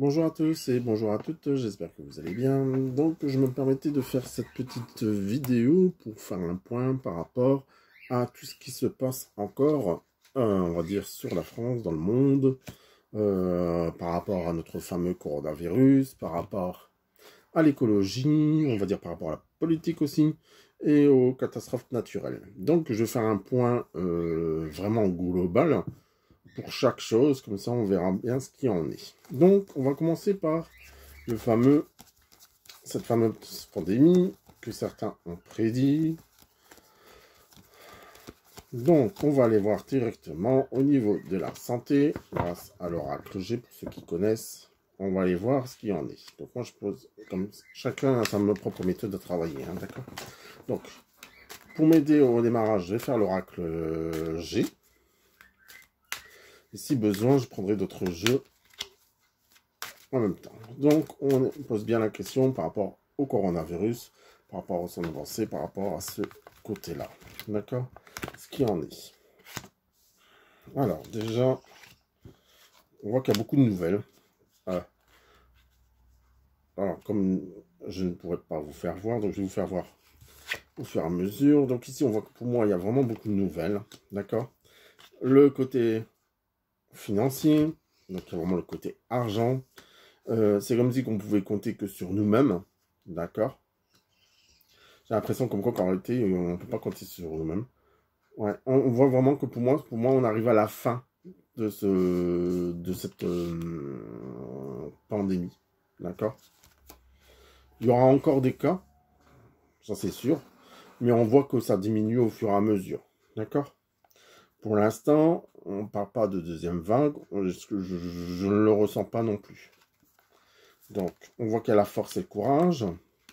Bonjour à tous et bonjour à toutes, j'espère que vous allez bien. Donc je me permettais de faire cette petite vidéo pour faire un point par rapport à tout ce qui se passe encore, euh, on va dire, sur la France, dans le monde, euh, par rapport à notre fameux coronavirus, par rapport à l'écologie, on va dire par rapport à la politique aussi, et aux catastrophes naturelles. Donc je vais faire un point euh, vraiment global pour chaque chose, comme ça on verra bien ce qui en est. Donc on va commencer par le fameux, cette fameuse pandémie que certains ont prédit. Donc on va aller voir directement au niveau de la santé, grâce à l'oracle G pour ceux qui connaissent. On va aller voir ce qui en est. Donc moi je pose, comme chacun a sa propre méthode de travailler, hein, d'accord? Donc pour m'aider au démarrage, je vais faire l'oracle G. Et si besoin, je prendrai d'autres jeux en même temps. Donc, on pose bien la question par rapport au coronavirus, par rapport à son avancée, par rapport à ce côté-là. D'accord? Ce qui en est. Alors, déjà, on voit qu'il y a beaucoup de nouvelles. Euh, alors, comme je ne pourrais pas vous faire voir, donc je vais vous faire voir au fur et à mesure. Donc ici, on voit que pour moi, il y a vraiment beaucoup de nouvelles. D'accord? Le côté financier, donc il y a vraiment le côté argent. Euh, c'est comme si on pouvait compter que sur nous-mêmes, d'accord? J'ai l'impression comme quoi qu'en réalité, on ne peut pas compter sur nous-mêmes. Ouais, on, voit vraiment que pour moi, pour moi, on arrive à la fin de, ce, de cette euh, pandémie, d'accord? Il y aura encore des cas, ça c'est sûr, mais on voit que ça diminue au fur et à mesure, d'accord? Pour l'instant, on ne parle pas de deuxième vague, je, ne le ressens pas non plus. Donc, on voit qu'il y a force et courage.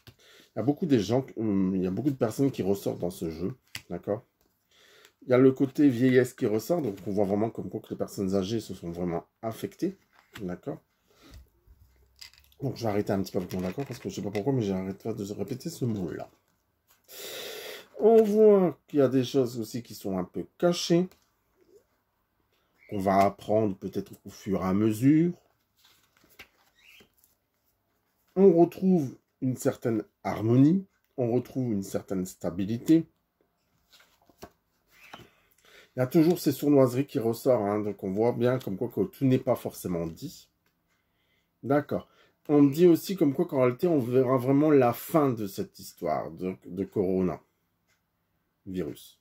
Il y a beaucoup de gens, il y a beaucoup de personnes qui ressortent dans ce jeu, d'accord? Il y a le côté vieillesse qui ressort, donc on voit vraiment comme quoi que les personnes âgées se sont vraiment affectées, d'accord? Donc, je vais arrêter un petit peu avec mon d'accord, parce que je ne sais pas pourquoi, mais j'ai arrêté de répéter ce mot-là. On voit qu'il y a des choses aussi qui sont un peu cachées, qu'on va apprendre peut-être au fur et à mesure. On retrouve une certaine harmonie, on retrouve une certaine stabilité. Il y a toujours ces sournoiseries qui ressortent, hein, donc on voit bien comme quoi tout n'est pas forcément dit. D'accord. On dit aussi comme quoi qu'en réalité on verra vraiment la fin de cette histoire de, de Corona virus.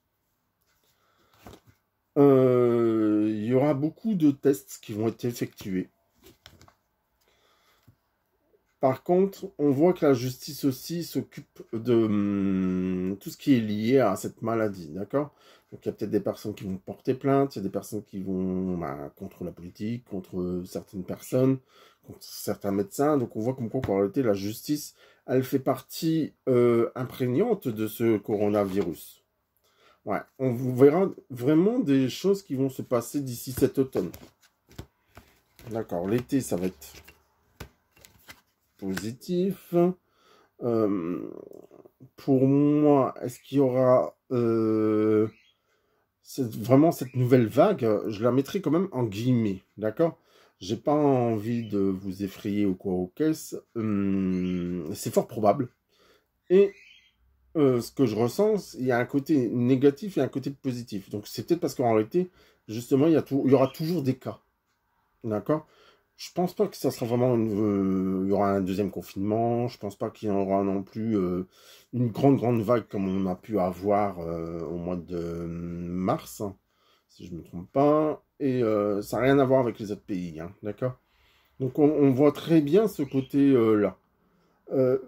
Euh, beaucoup de tests qui vont être effectués. Par contre, on voit que la justice aussi s'occupe de hum, tout ce qui est lié à cette maladie, d'accord? Il y a peut-être des personnes qui vont porter plainte, il y a des personnes qui vont bah, contre la politique, contre certaines personnes, contre certains médecins. Donc on voit comme quoi, en réalité, la justice, elle fait partie euh, imprégnante de ce coronavirus. Ouais, on verra vraiment des choses qui vont se passer d'ici cet automne. D'accord, l'été, ça va être positif. Euh, pour moi, est-ce qu'il y aura euh, vraiment cette nouvelle vague Je la mettrai quand même en guillemets, d'accord? J'ai pas envie de vous effrayer ou quoi aux caisses. Hum, c'est fort probable. Et euh, ce que je ressens, il y a un côté négatif et un côté positif. Donc c'est peut-être parce qu'en réalité, justement, il y, aura toujours des cas. D'accord? Je pense pas que ça sera vraiment... Euh, il y aura un deuxième confinement. Je pense pas qu'il y aura non plus euh, une grande, grande vague comme on a pu avoir au mois de mars, si je ne me trompe pas. Et ça n'a rien à voir avec les autres pays. Hein, D'accord? Donc on, voit très bien ce côté-là. Euh,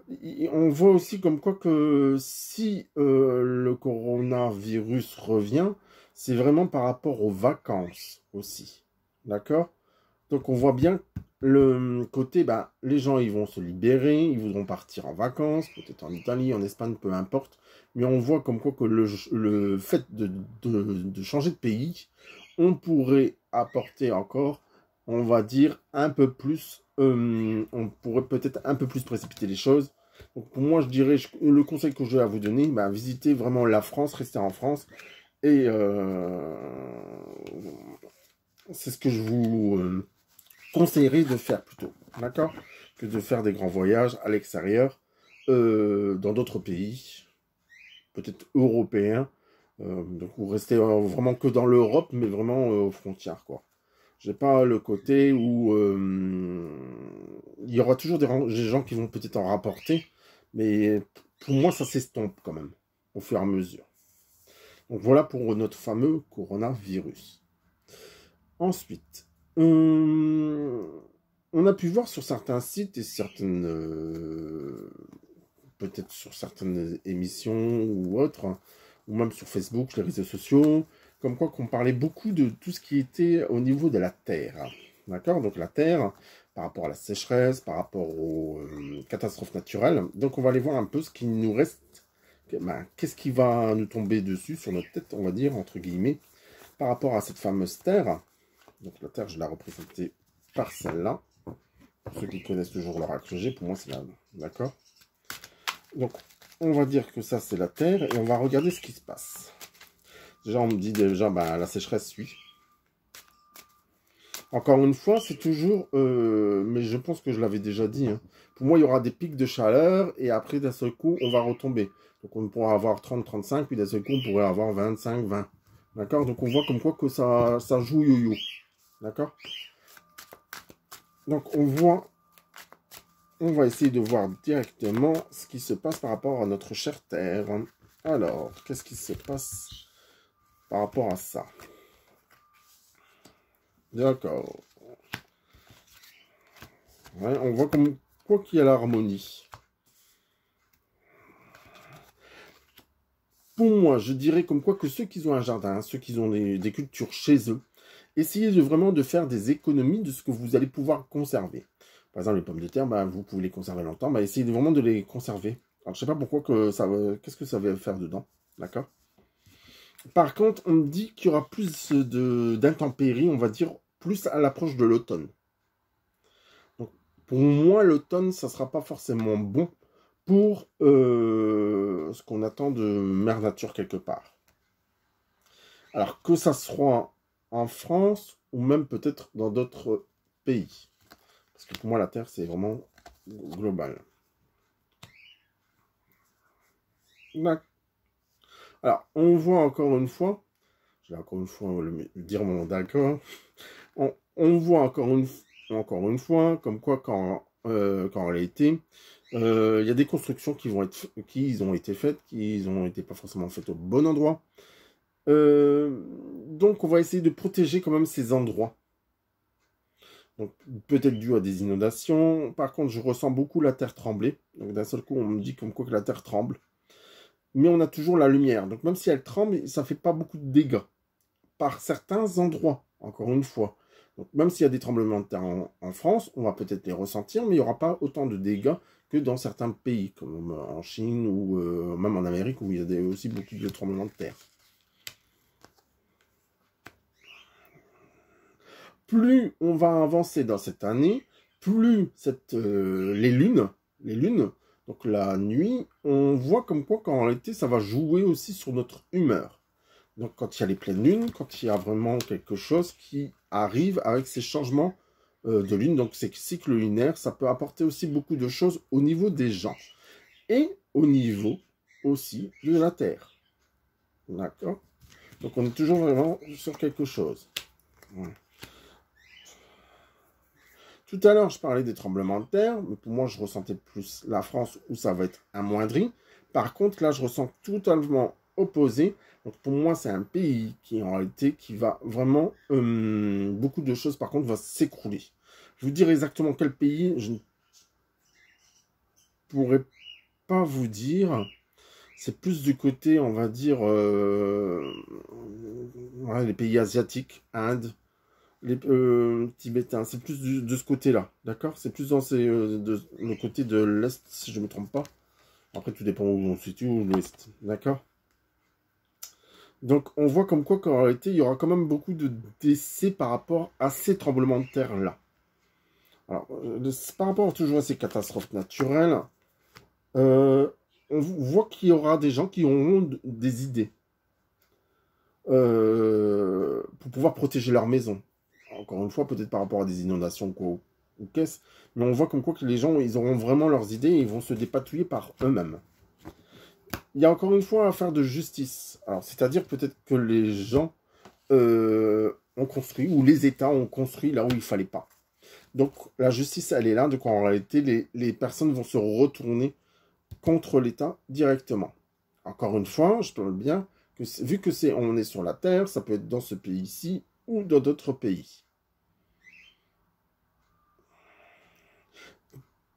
on voit aussi comme quoi que si euh, le coronavirus revient, c'est vraiment par rapport aux vacances aussi. D'accord? Donc on voit bien le côté, bah, les gens ils vont se libérer, ils voudront partir en vacances, peut-être en Italie, en Espagne, peu importe. Mais on voit comme quoi que le, fait de changer de pays, on pourrait apporter encore, on va dire, un peu plus euh, on pourrait peut-être un peu plus précipiter les choses. Donc pour moi, je dirais, le conseil que je vais vous donner, bah, visitez vraiment la France, restez en France. Et euh, c'est ce que je vous euh, conseillerais de faire plutôt, d'accord? Que de faire des grands voyages à l'extérieur, dans d'autres pays, peut-être européens, donc vous restez vraiment que dans l'Europe, mais vraiment aux frontières, quoi. J'ai pas le côté où il y aura toujours des, gens qui vont peut-être en rapporter, mais pour moi ça s'estompe quand même au fur et à mesure. Donc voilà pour notre fameux coronavirus. Ensuite, on, a pu voir sur certains sites et certaines, euh, peut-être sur certaines émissions ou autres, ou même sur Facebook, les réseaux sociaux, comme quoi qu'on parlait beaucoup de tout ce qui était au niveau de la terre. D'accord? Donc la terre, par rapport à la sécheresse, par rapport aux euh, catastrophes naturelles. Donc on va aller voir un peu ce qui nous reste ben, qu'est-ce qui va nous tomber dessus, sur notre tête, on va dire, entre guillemets, par rapport à cette fameuse terre. Donc la terre, je l'ai représentée par celle-là. Pour ceux qui connaissent toujours l'oracle G, pour moi, c'est la... D'accord? Donc, on va dire que ça, c'est la terre, et on va regarder ce qui se passe. Déjà, on me dit déjà, ben, la sécheresse suit. Encore une fois, c'est toujours, euh, mais je pense que je l'avais déjà dit, hein. pour moi, il y aura des pics de chaleur, et après, d'un seul coup, on va retomber. Donc on pourra avoir 30-35, puis d'un seul coup, on pourrait avoir 25-20. D'accord? Donc on voit comme quoi que ça, ça joue yo-yo. D'accord? Donc on voit, on va essayer de voir directement ce qui se passe par rapport à notre chère Terre. Alors, qu'est-ce qui se passe? Par rapport à ça D'accord. on voit comme quoi qu'il y a l'harmonie. pour moi, je dirais comme quoi que ceux qui ont un jardin, ceux qui ont des, cultures chez eux, essayez de vraiment de faire des économies de ce que vous allez pouvoir conserver. Par exemple, les pommes de terre, bah, vous pouvez les conserver longtemps, bah, essayez vraiment de les conserver. Alors, je sais pas pourquoi que ça qu'est-ce que ça va faire dedans, d'accord? Par contre, on me dit qu'il y aura plus d'intempéries, on va dire, plus à l'approche de l'automne. Donc, pour moi, l'automne, ça sera pas forcément bon pour euh, ce qu'on attend de Mère Nature quelque part. Alors que ça soit en France ou même peut-être dans d'autres pays. Parce que pour moi, la Terre, c'est vraiment global. Alors, on voit encore une fois, je vais encore une fois le dire mon d'accord, on, voit encore une, encore une fois, comme quoi quand, euh, quand a été, euh, il y a des constructions qui, vont être, qui ont été faites, qui n'ont été pas forcément faites au bon endroit. Euh, donc on va essayer de protéger quand même ces endroits. Donc peut-être dû à des inondations. Par contre, je ressens beaucoup la terre trembler. Donc d'un seul coup, on me dit comme quoi que la terre tremble. Mais on a toujours la lumière. Donc même si elle tremble, ça ne fait pas beaucoup de dégâts. Par certains endroits, encore une fois. Donc même s'il y a des tremblements de terre en France, on va peut-être les ressentir, mais il n'y aura pas autant de dégâts que dans certains pays, comme en Chine ou euh, même en Amérique, où il y a aussi beaucoup de tremblements de terre. Plus on va avancer dans cette année, plus euh, les lunes, les lunes, donc la nuit, on voit comme quoi qu'en réalité, ça va jouer aussi sur notre humeur. Donc quand il y a les pleines lunes, quand il y a vraiment quelque chose qui arrive avec ces changements euh, de lune, donc c'est cycle lunaire, ça peut apporter aussi beaucoup de choses au niveau des gens et au niveau aussi de la Terre. D'accord? Donc on est toujours vraiment sur quelque chose. Tout à l'heure, je parlais des tremblements de terre, mais pour moi, je ressentais plus la France où ça va être amoindri. Par contre, là, je ressens totalement opposé. Donc pour moi, c'est un pays qui en réalité qui va vraiment euh, beaucoup de choses par contre va s'écrouler. Je vous dire exactement quel pays, je ne pourrais pas vous dire. C'est plus du côté, on va dire, euh, les pays asiatiques, Inde, les euh, Tibétains. C'est plus de ce côté-là, d'accord? C'est plus dans euh, le côté de l'Est, si je ne me trompe pas. Après, tout dépend où on se situe, ou l'Ouest, d'accord? Donc on voit comme quoi qu'en réalité, il y aura quand même beaucoup de décès par rapport à ces tremblements de terre-là. Alors, euh, par rapport toujours à ces catastrophes naturelles, on voit qu'il y aura des gens qui auront des idées pour pouvoir protéger leur maison. Encore une fois, peut-être par rapport à des inondations ou, ou qu'est-ce, mais on voit comme quoi que les gens, ils auront vraiment leurs idées et ils vont se dépatouiller par eux-mêmes. Il y a encore une fois affaire de justice. Alors, c'est-à-dire peut-être que les gens euh, ont construit, ou les États ont construit là où il fallait pas. Donc, la justice, elle est là. Donc, en réalité, les, les personnes vont se retourner contre l'État directement. Encore une fois, je parle bien que vu que c'est on est sur la Terre, ça peut être dans ce pays-ci ou dans d'autres pays.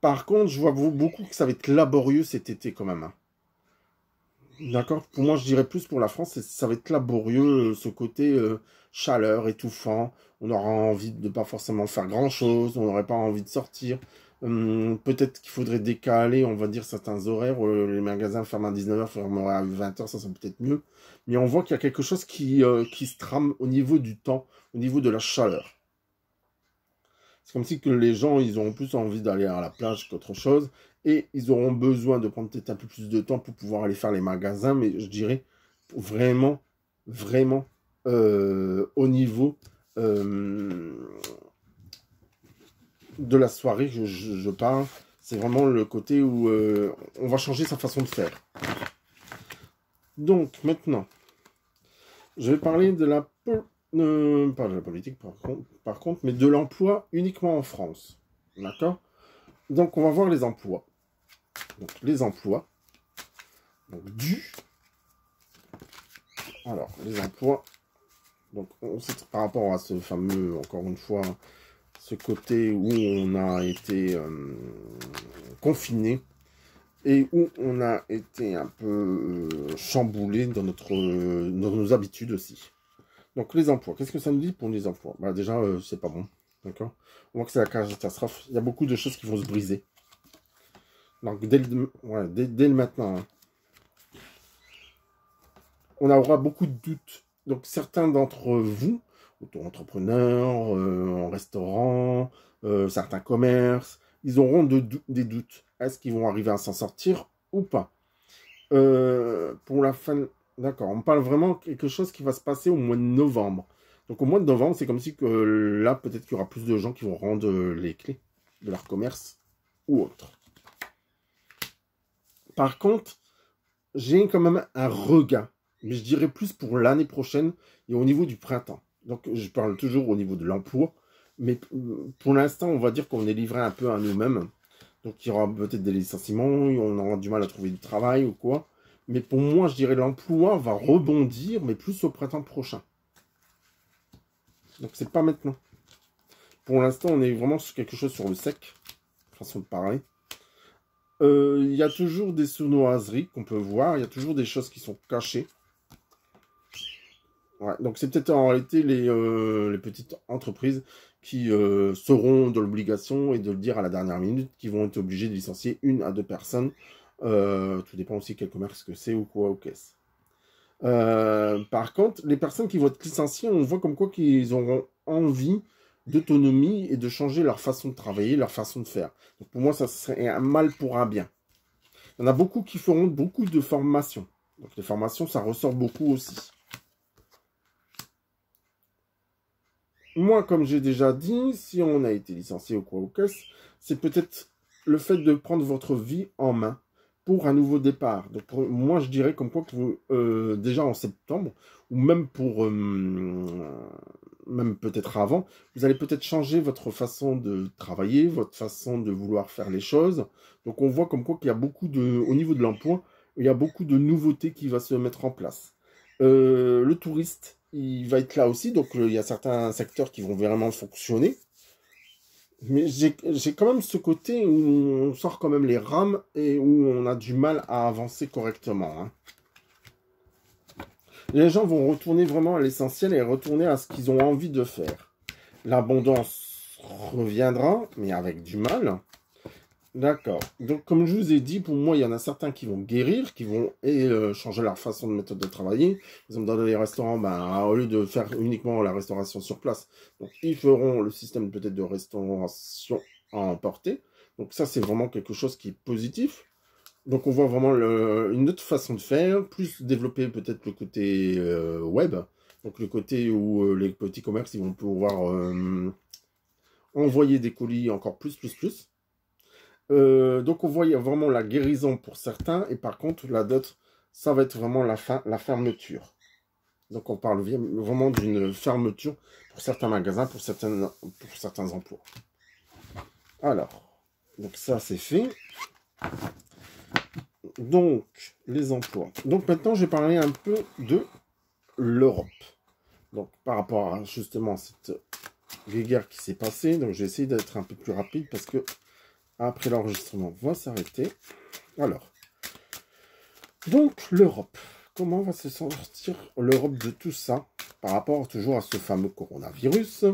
Par contre, je vois beaucoup que ça va être laborieux cet été quand même. Hein. D'accord? Pour moi, je dirais plus pour la France, ça va être laborieux, euh, ce côté euh, chaleur, étouffant. On aura envie de ne pas forcément faire grand-chose, on n'aurait pas envie de sortir. Hum, peut-être qu'il faudrait décaler, on va dire, certains horaires. Euh, les magasins ferment à 19h, fermeraient à 20h, ça serait peut-être mieux. Mais on voit qu'il y a quelque chose qui se trame au niveau du temps, au niveau de la chaleur. C'est comme si que les gens, ils auront plus envie d'aller à la plage qu'autre chose et ils auront besoin de prendre peut-être un peu plus de temps pour pouvoir aller faire les magasins, mais je dirais vraiment, vraiment euh, au niveau euh, de la soirée, je, je, parle, c'est vraiment le côté où euh, on va changer sa façon de faire. Donc maintenant, je vais parler de la, pas de la politique par contre, par contre mais de l'emploi uniquement en France. D'accord? Donc on va voir les emplois. Donc les emplois, donc du, alors les emplois, donc on sait par rapport à ce fameux, encore une fois, ce côté où on a été euh, confiné et où on a été un peu euh, chamboulé dans, notre, dans nos habitudes aussi. Donc les emplois, qu'est-ce que ça nous dit pour les emplois? Bah, Déjà, euh, c'est pas bon, d'accord? On voit que c'est la catastrophe, il y a beaucoup de choses qui vont se briser. Donc, dès le, dès, maintenant, hein. on aura beaucoup de doutes. Donc, certains d'entre vous, auto-entrepreneurs, euh, en restaurant, euh, certains commerces, ils auront des doutes. Est-ce qu'ils vont arriver à s'en sortir ou pas? Pour la fin... D'accord, on parle vraiment quelque chose qui va se passer au mois de novembre. Donc au mois de novembre, c'est comme si que là, peut-être qu'il y aura plus de gens qui vont rendre les clés de leur commerce ou autre. Par contre, j'ai quand même un regain, mais je dirais plus pour l'année prochaine et au niveau du printemps. Donc, je parle toujours au niveau de l'emploi, mais pour l'instant, on va dire qu'on est livré un peu à nous-mêmes. Donc, il y aura peut-être des licenciements, on aura du mal à trouver du travail ou quoi. Mais pour moi, je dirais l'emploi va rebondir, mais plus au printemps prochain. Donc, c'est pas maintenant. Pour l'instant, on est vraiment sur quelque chose sur le sec, façon de parler. Euh, il y a toujours des sournoiseries qu'on peut voir. Il y a toujours des choses qui sont cachées. donc c'est peut-être en réalité les, euh, petites entreprises qui euh, seront dans l'obligation et de le dire à la dernière minute, qui vont être obligées de licencier une à deux personnes. Tout dépend aussi quel commerce que c'est ou quoi ou qu'est-ce. par contre, les personnes qui vont être licenciées, on voit comme quoi qu'ils auront envie d'autonomie et de changer leur façon de travailler, leur façon de faire. Donc pour moi, ça serait un mal pour un bien. Il y en a beaucoup qui feront beaucoup de formations. Donc les formations, ça ressort beaucoup aussi. Moi, comme j'ai déjà dit, si on a été licencié ou quoi au caisse, c'est peut-être le fait de prendre votre vie en main pour un nouveau départ. Donc moi, je dirais comme quoi que euh, déjà en septembre, ou même pour euh, même peut-être avant, vous allez peut-être changer votre façon de travailler, votre façon de vouloir faire les choses. Donc on voit comme quoi qu'il y a beaucoup de, au niveau de l'emploi, il y a beaucoup de nouveautés qui vont se mettre en place. Euh, le touriste, il va être là aussi, donc euh, il y a certains secteurs qui vont vraiment fonctionner. Mais j'ai quand même ce côté où on sort quand même les rames et où on a du mal à avancer correctement. Hein les gens vont retourner vraiment à l'essentiel et retourner à ce qu'ils ont envie de faire. L'abondance reviendra, mais avec du mal. D'accord. Donc, comme je vous ai dit, pour moi, il y en a certains qui vont guérir, qui vont et, euh, changer leur façon de méthode de travailler. Par exemple, dans les restaurants, ben, au lieu de faire uniquement la restauration sur place, donc, ils feront le système peut-être de restauration à emporter. Donc, ça, c'est vraiment quelque chose qui est positif. Donc on voit vraiment une autre façon de faire, plus développer peut-être le côté euh, web, Donc le côté où les petits commerces ils vont pouvoir envoyer des colis encore plus, plus, plus. Donc on voit a vraiment la guérison pour certains et par contre la d'autres ça va être vraiment la fermeture. Donc on parle vraiment d'une fermeture pour certains magasins, pour, certains, pour certains emplois. Alors, donc ça c'est fait. Donc, les emplois. Donc maintenant, je vais parler un peu de l'Europe. Donc par rapport à justement cette guerre qui s'est passée, donc j'ai essayé d'être un peu plus rapide parce que après l'enregistrement va s'arrêter. Alors, donc l'Europe comment va se sortir l'Europe de tout ça par rapport toujours à ce fameux coronavirus?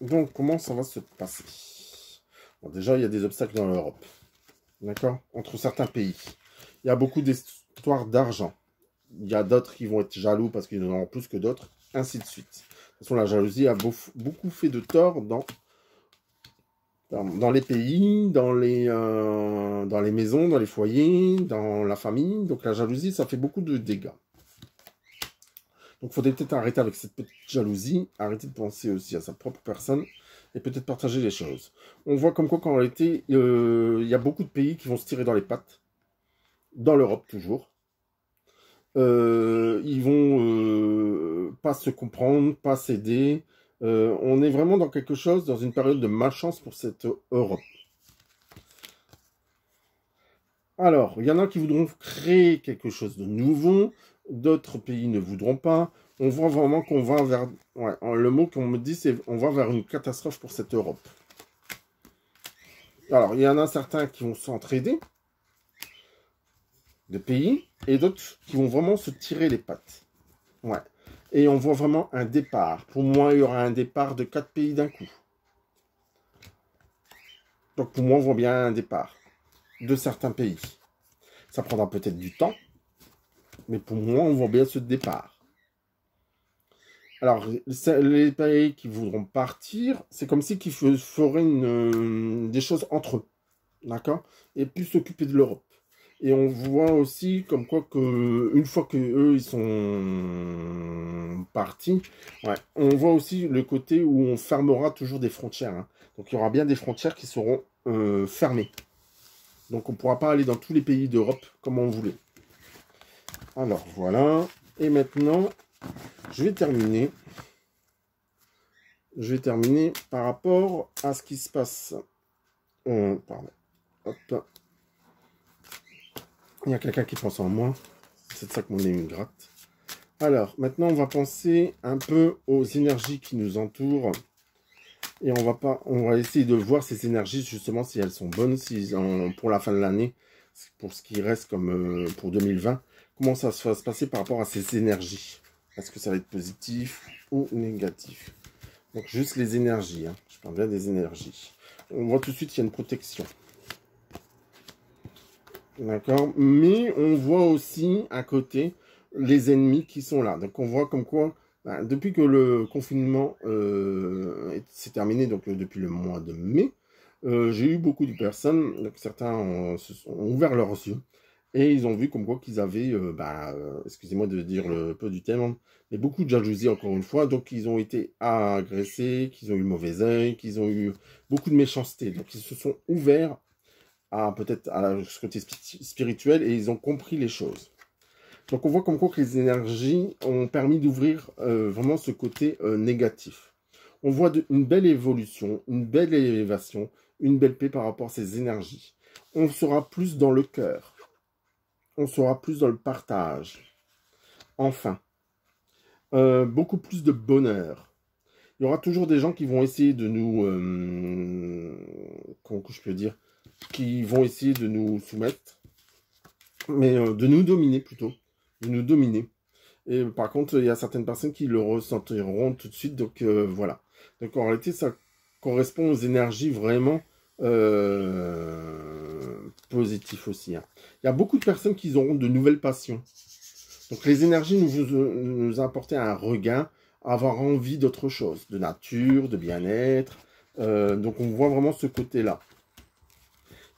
Donc, comment ça va se passer? Déjà, il y a des obstacles dans l'Europe. D'accord? Entre certains pays. Il y a beaucoup d'histoires d'argent. Il y a d'autres qui vont être jaloux parce qu'ils en auront plus que d'autres. Ainsi de suite. De toute façon, la jalousie a beaucoup fait de tort dans dans, les pays, dans les, euh, dans les maisons, dans les foyers, dans la famille. Donc la jalousie, ça fait beaucoup de dégâts. Donc il faudrait peut-être arrêter avec cette petite jalousie, arrêter de penser aussi à sa propre personne et peut-être partager les choses. On voit comme quoi qu'en réalité, euh, il y a beaucoup de pays qui vont se tirer dans les pattes, dans l'Europe toujours. Euh, ils vont pas se comprendre, pas s'aider, euh, on est vraiment dans quelque chose, dans une période de malchance pour cette Europe. Alors, il y en a qui voudront créer quelque chose de nouveau, d'autres pays ne voudront pas. On voit vraiment qu'on va vers... le mot qu'on me dit, c'est on va vers une catastrophe pour cette Europe. Alors, il y en a certains qui vont s'entraider, de pays, et d'autres qui vont vraiment se tirer les pattes. Ouais et on voit vraiment un départ. Pour moi, il y aura un départ de quatre pays d'un coup. Donc pour moi, on voit bien un départ de certains pays. Ça prendra peut-être du temps, mais pour moi, on voit bien ce départ. Alors, les pays qui voudront partir, c'est comme si ils feraient une, des choses entre eux, d'accord? Et plus s'occuper de l'Europe. Et on voit aussi comme quoi que une fois que eux ils sont partis, on voit aussi le côté où on fermera toujours des frontières. Hein. Donc il y aura bien des frontières qui seront euh, fermées. Donc on ne pourra pas aller dans tous les pays d'Europe comme on voulait. Alors voilà. Et maintenant, je vais terminer. Je vais terminer par rapport à ce qui se passe. Euh, pardon. Hop. Il y a quelqu'un qui pense en moi. C'est de ça que mon nez gratte. Alors, maintenant, on va penser un peu aux énergies qui nous entourent. Et on va, pas, on va essayer de voir ces énergies, justement, si elles sont bonnes, si pour la fin de l'année, pour ce qui reste comme euh, pour 2020. Comment ça va se passer par rapport à ces énergies? Est-ce que ça va être positif ou négatif? Donc, juste les énergies. Hein. Je parle bien des énergies. On voit tout de suite qu'il y a une protection. D'accord. Mais on voit aussi à côté les ennemis qui sont là. Donc on voit comme quoi, ben, depuis que le confinement euh, s'est terminé, donc euh, depuis le mois de mai, euh, j'ai eu beaucoup de personnes, donc certains ont, ouvert leurs yeux, et ils ont vu comme quoi qu'ils avaient, ben, excusez-moi de dire le peu du thème, mais beaucoup de jalousie encore une fois, donc ils ont été agressés, qu'ils ont eu mauvais oeil, qu'ils ont eu beaucoup de méchanceté, donc ils se sont ouverts peut-être à ce côté spirituel et ils ont compris les choses. Donc on voit comme quoi que les énergies ont permis d'ouvrir euh, vraiment ce côté euh, négatif. On voit une belle évolution, une belle élévation, une belle paix par rapport à ces énergies. On sera plus dans le cœur. On sera plus dans le partage. Enfin, euh, beaucoup plus de bonheur. Il y aura toujours des gens qui vont essayer de nous... comment je peux dire qui vont essayer de nous soumettre, mais euh, de nous dominer plutôt, de nous dominer. Et par contre, il y a certaines personnes qui le ressentiront tout de suite, donc euh, voilà. Donc en réalité, ça correspond aux énergies vraiment euh, positives aussi. Hein. Il y a beaucoup de personnes qui auront de nouvelles passions. Donc les énergies nous, nous apporter un regain, avoir envie d'autre chose, de nature, de bien-être. donc on voit vraiment ce côté-là.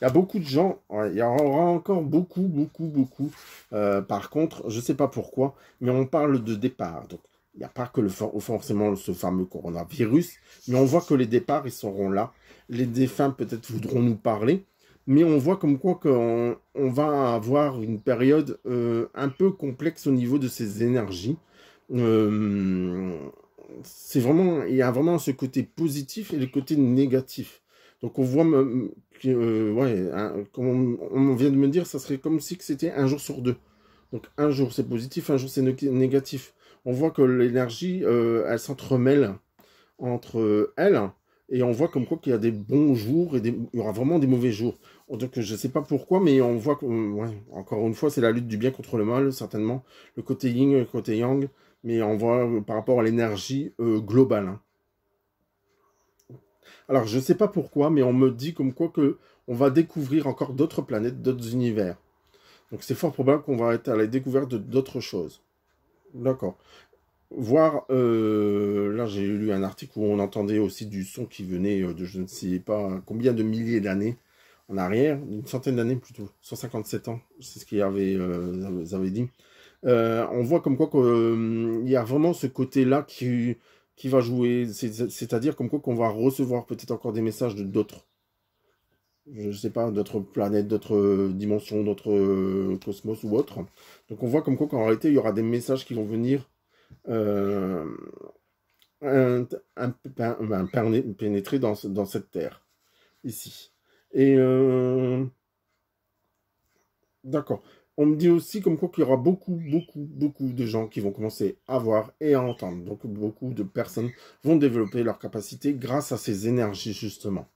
Il y a beaucoup de gens, il y aura encore beaucoup, beaucoup, beaucoup. Euh, par contre, je ne sais pas pourquoi, mais on parle de départ. Donc, il n'y a pas que le, forcément ce fameux coronavirus, mais on voit que les départs, ils seront là. Les défunts, peut-être, voudront nous parler, mais on voit comme quoi qu'on on va avoir une période euh, un peu complexe au niveau de ces énergies. Euh, c'est vraiment, il y a vraiment ce côté positif et le côté négatif. Donc on voit que, euh, comme on, vient de me dire, ça serait comme si c'était un jour sur deux. Donc un jour c'est positif, un jour c'est négatif. On voit que l'énergie, euh, elle s'entremêle entre elles. Et on voit comme quoi qu'il y a des bons jours et il y aura vraiment des mauvais jours. Donc je ne sais pas pourquoi, mais on voit que, encore une fois, c'est la lutte du bien contre le mal, certainement. Le côté yin, le côté yang, mais on voit par rapport à l'énergie euh, globale. Hein. Alors, je ne sais pas pourquoi, mais on me dit comme quoi que on va découvrir encore d'autres planètes, d'autres univers. Donc, c'est fort probable qu'on va être à la découverte d'autres choses. D'accord. Voir, euh, là j'ai lu un article où on entendait aussi du son qui venait euh, de je ne sais pas combien de milliers d'années en arrière, une centaine d'années plutôt, 157 ans, c'est ce qu'ils euh, avaient, dit. on voit comme quoi qu'il y a vraiment ce côté-là qui, qui va jouer, c'est-à-dire comme quoi qu'on va recevoir peut-être encore des messages de d'autres, je ne sais pas, d'autres planètes, d'autres dimensions, d'autres euh, cosmos ou autres. Donc on voit comme quoi qu'en réalité il y aura des messages qui vont venir euh, pénétrer dans, cette terre, ici. Et euh, d'accord. On me dit aussi comme quoi qu'il y aura beaucoup, beaucoup, beaucoup de gens qui vont commencer à voir et à entendre. Donc beaucoup de personnes vont développer leur capacité grâce à ces énergies justement.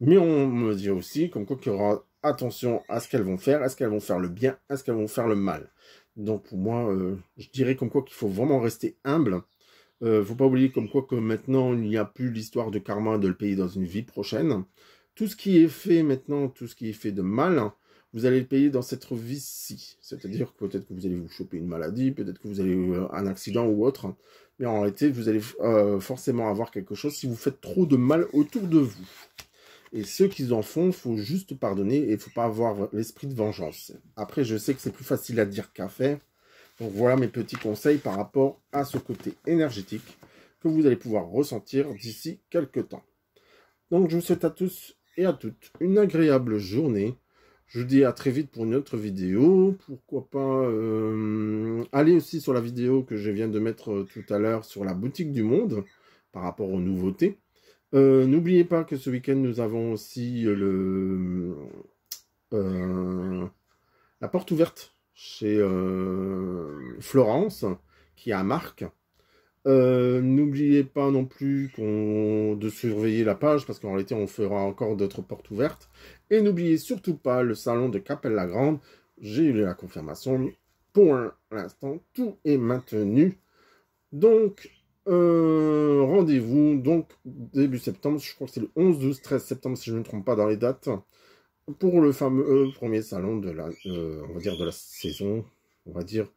Mais on me dit aussi comme quoi qu'il y aura attention à ce qu'elles vont faire. Est-ce qu'elles vont faire le bien? Est-ce qu'elles vont faire le mal? Donc pour moi, euh, je dirais comme quoi qu'il faut vraiment rester humble. euh, faut pas oublier comme quoi que maintenant il n'y a plus l'histoire de karma de le payer dans une vie prochaine. Tout ce qui est fait maintenant, tout ce qui est fait de mal, vous allez le payer dans cette vie-ci. C'est-à-dire que peut-être que vous allez vous choper une maladie, peut-être que vous allez euh, un accident ou autre. Mais en réalité, vous allez euh, forcément avoir quelque chose si vous faites trop de mal autour de vous. Et ceux qui en font, il faut juste pardonner et il faut pas avoir l'esprit de vengeance. Après, je sais que c'est plus facile à dire qu'à faire. Donc voilà mes petits conseils par rapport à ce côté énergétique que vous allez pouvoir ressentir d'ici quelques temps. Donc je vous souhaite à tous et à toutes une agréable journée je vous dis à très vite pour une autre vidéo. Pourquoi pas euh, aller aussi sur la vidéo que je viens de mettre euh, tout à l'heure sur la boutique du monde par rapport aux nouveautés. Euh, n'oubliez pas que ce week-end, nous avons aussi la porte ouverte chez Florence, qui est à Marc. N'oubliez pas non plus de surveiller la page, parce qu'en réalité, on fera encore d'autres portes ouvertes. Et n'oubliez surtout pas le salon de Capelle-la-Grande. J'ai eu la confirmation. Pour l'instant, tout est maintenu. Donc, euh, rendez-vous donc début septembre. Je crois que c'est le 11, 12, 13 septembre, si je ne me trompe pas dans les dates. Pour le fameux euh, premier salon euh, de la saison, on va dire,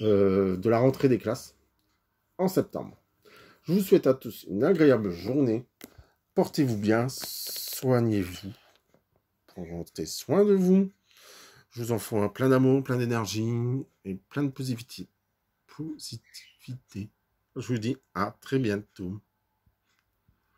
de la rentrée des classes en septembre. Je vous souhaite à tous une agréable journée. Portez-vous bien, soignez-vous Prenez soin de vous. Je vous en un plein d'amour, plein d'énergie et plein de positivité. positivité. Je vous dis à très bientôt.